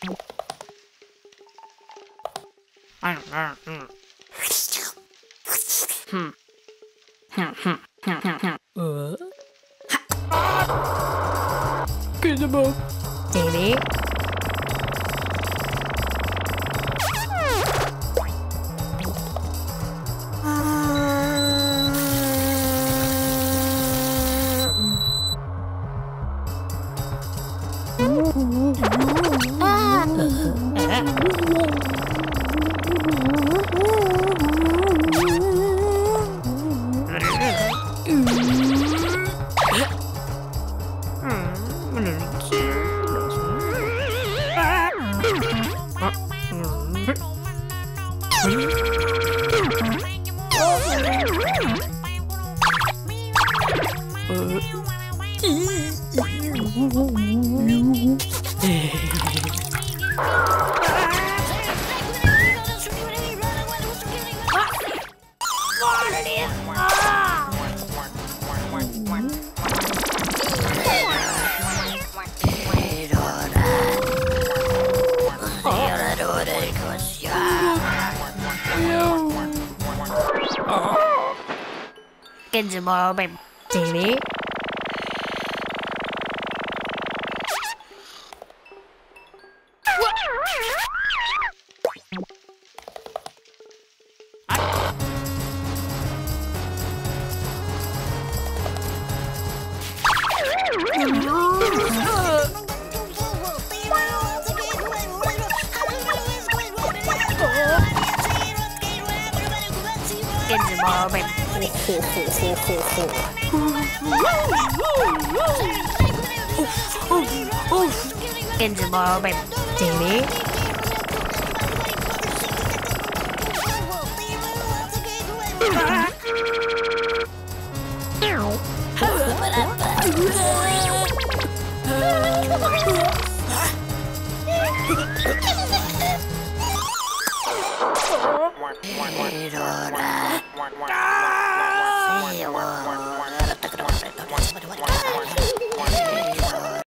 Gizmo. Uh... Gizmo, baby. In tomorrow, baby. Aurora, Fiora.